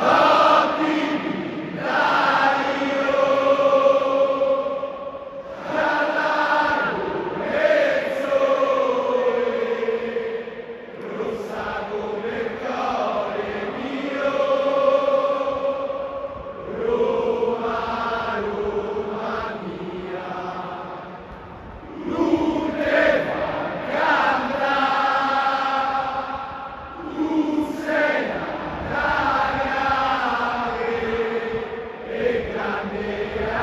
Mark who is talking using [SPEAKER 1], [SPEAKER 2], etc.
[SPEAKER 1] Allah. Thank you.